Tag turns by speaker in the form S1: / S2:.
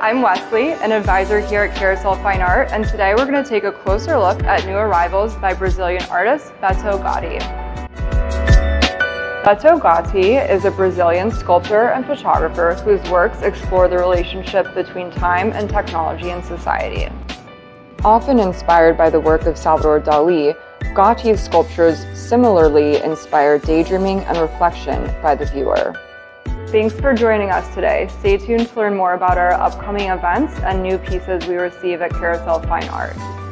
S1: I'm Wesley, an advisor here at Carousel Fine Art, and today we're going to take a closer look at new arrivals by Brazilian artist Beto Gatti. Beto Gatti is a Brazilian sculptor and photographer whose works explore the relationship between time and technology in society. Often inspired by the work of Salvador Dali, Gatti's sculptures similarly inspire daydreaming and reflection by the viewer. Thanks for joining us today. Stay tuned to learn more about our upcoming events and new pieces we receive at Carousel Fine Art.